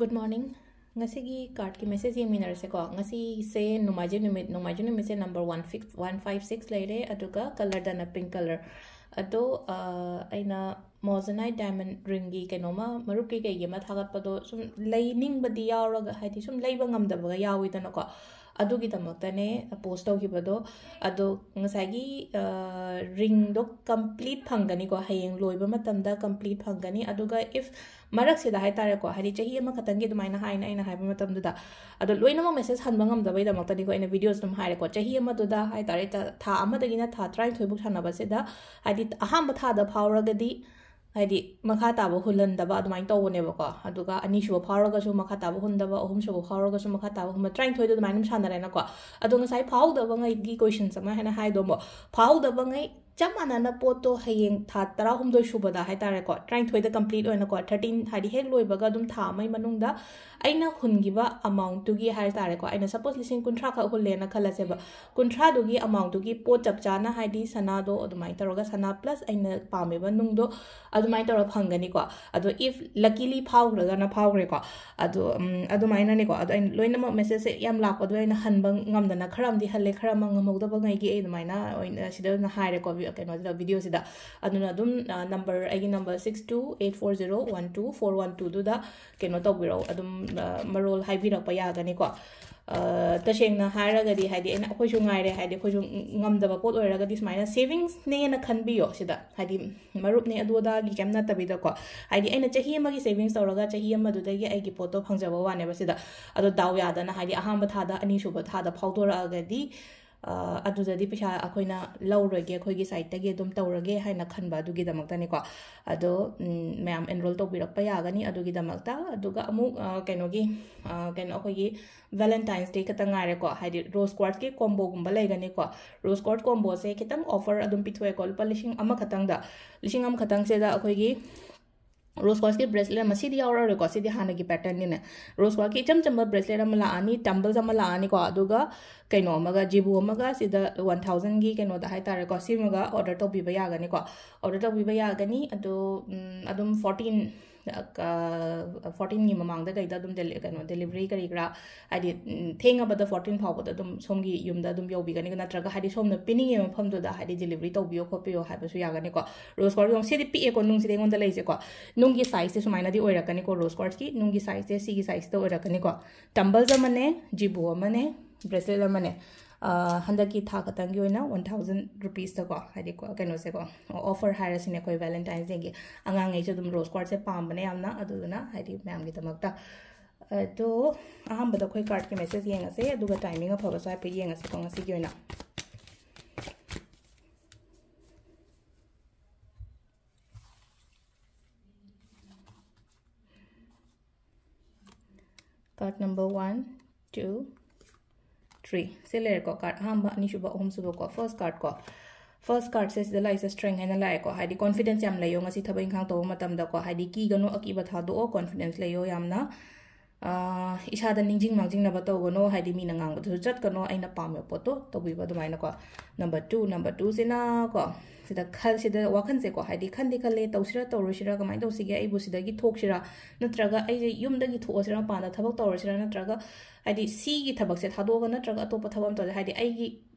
Good morning card کی message یہ منسوسی نومائز نمٹ نومائز نمٹ سے نمبر ون فکس ون فائیو سکس لرے کلرد پنک کلر ادو این موز نئی ڈائمن رنگ کمپی کئی گاگت سمبری ہے سمدبگی کو اگتنے پوس تو ادوسگی رنگو کمپلیٹ فن گو ہوں لوگ کمپلیٹ فن گی اف مرکسی ہے ترے کومائن ہے ادو لونی میسز ہنب گمدئی اِن ویڈیوس ہے تا تھا سانسید ہے اہم تھاؤ ꯍꯥꯏꯗꯤ ꯃꯈꯥ ताबो ꯍꯨꯜꯍꯟꯗꯕ ꯑꯗꯨꯃꯥꯏꯅ ꯇꯧꯕꯅꯦꯕꯀꯣ ꯑꯗꯨꯒ ꯑꯅꯤꯁꯨꯕ ꯐꯥꯎꯔꯒꯁꯨ ꯃꯈꯥ ताबो ꯍꯨꯟꯗꯕ ꯑꯍꯨꯝꯁꯨꯕ ꯐꯥꯎꯔꯒꯁꯨ ꯃꯈꯥ ताबो ꯍꯨꯟꯕ ꯇꯔꯥꯅꯤꯊꯣꯏꯗꯣ ꯑꯗꯨꯃꯥꯏꯅ ꯑꯗꯨꯝ ꯁꯥꯟꯅꯔꯦꯅꯀꯣ ꯑꯗꯣ ꯉꯁꯥꯏ ꯐꯥꯎꯗꯕꯉꯩꯒꯤ ꯀꯣꯏꯁꯟ ꯆꯪꯅ ꯍꯥꯏꯅ ꯍꯥꯏꯗꯣ ꯑꯃꯨꯛ ꯐꯥꯎꯗꯕꯉꯩ چپ مان پوین تھا ترا ہوں سوبد ہے تارے کچھ تراط کمپلیٹ کو تھرٹین ہے لوبگا اِن ہنگ اماؤنٹ کی ہے تا سپوس لی کنترا خک ہلے نا کلسے بنترا کی اماؤنٹ کی پوٹ چپ چای سنا سنا پلس اگر پا امر فن گو ادو اف لکیلی فاغر گا فاغرے کوئی لوگ میسز سے یہ لاکد ہنبنا خرم ہلے خرم گمد ہیں کڈونا دم نمبر ایگر six two eight four zero one two four one two دینو تب بھی روکنی کو تسو گائیرے گمد پوٹ لرگ سوائن سیبنگس کن بھی مرپنی ادو کی کئی نتبد کو سیونس ترگ چاہم پوٹو فنجب واؤ یادنا ہے اہام تھاؤدورگی پیسا اکونا لو رکے اکی سائڈ کی دم ترگی ہے کنب اگت نے کو میم اینرو تب بھی ریگت کو کھو کی ویلینٹائنس ڈی خطرے کو روس کورڈ کے کومب گرم لگنی کووس کورڈ کمبوسے کتن آفر پیٹو کو لوپ لیس کی روسکوس کی برےس میور روسی ہان کی پیٹرن نے روسکوس کی اچب برےسلٹم لا ٹمبلسم لا کما جیبوگ اسد ون تھاؤزنگ کارے کومگ اوردر تبھی بگنی کوڈر تبھی بگنی ادو فورٹین فورٹین مماندی ڈیلیبری کئی کرا تھی فورٹین فاود سویم بھی نترگی سونا پی ممدری تب بھی خوبصورت روس کار پی ایک سائز سے سوائنگ ہورکنی کو روس کارس کی نگ سائز سے اس کی سائز ہورکنی ٹمبل جیبو برسل ہنڈکا خوزن روپیسٹ کونوسے کو افر ہے کوئی ویلینٹائن ذکے آگاہ روز کارڈ سے پابنے ادو میم کیدو کارڈ کے میسج یا ٹائمنگ اب آپ سے کسی کی card number one two P C لے کارڈ اہم آنے سوب اہم سوب فرس کارڈ کو فرسٹ کارڈ سے اس لائک اسٹریں ہیں لا کنفیڈینس لوگ تھوک انکم کو گنو اکیبو کنفیڈینس لوگ 呃，伊查的，真正、望真，number two 个 no，海底咪能讲，我直接个 no，哎，number four 咪有 potto，特别个他妈个 number two，number two 塞哪个？塞达卡，塞达瓦肯塞个海底，看底个咧，倒西拉倒西拉个妈个倒西家，哎，布西达个拖西拉，number three 哎，伊姆达个拖西拉，number five，number five 个海底，四个，number six 个，number seven 个，海底哎个。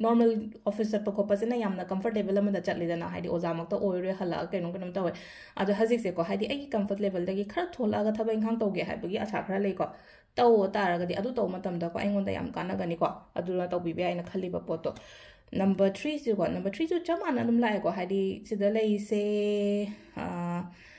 Naml office چپ کم کمفرٹل چلے جن مقت ہورے ہلکا کنو توئے ادھر سے کمفرٹ لبل تھولا انکم تگے ہوسا خرل توارک کانگنی کو تبھی بائیں کلیب پوٹو نمبر تھری سے نمبر تھری سے چپ ماننا لا لیسے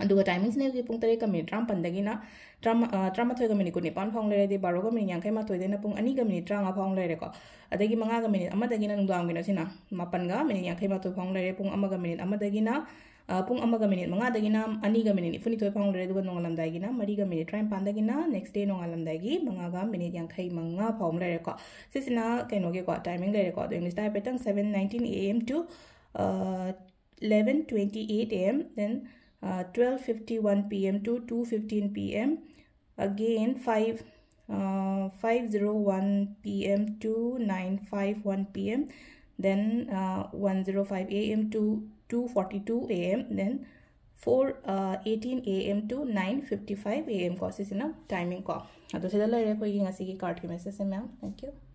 آ تائمنگ سے پہرک منٹ مپل ترما منٹ کن فاؤں لے رہے بارہ گھنیٹ یا پک انیٹ ترما فاؤن لے کے منہ گھنٹ نام کی مپنگ منی فاؤ لرے پینٹ میں پوٹ منہ انیگ مٹ یفنی فاؤ لے گا لائیگ کی مری گٹ ترا مپل نیکس ڈے نا لائیگ منگا منی منہ فاؤں لے کونگ لڑے کو انگلیسٹ آپ seven nineteen M to eleven twenty eight A M دین 12.51 uh, pm to 2.15 pm again 5 uh, 501 pm to 951 pm then 1:05 uh, 105 am to 242 am then four eighteen am to 955 am course is in a timing call ಅದು ಸಿದಲ್ಲ ಹೇಳ್ಕೊ ಈಗ ಸಿಗಿ ಕಾರ್ಟ್ಗೆ message ma'am Thank you.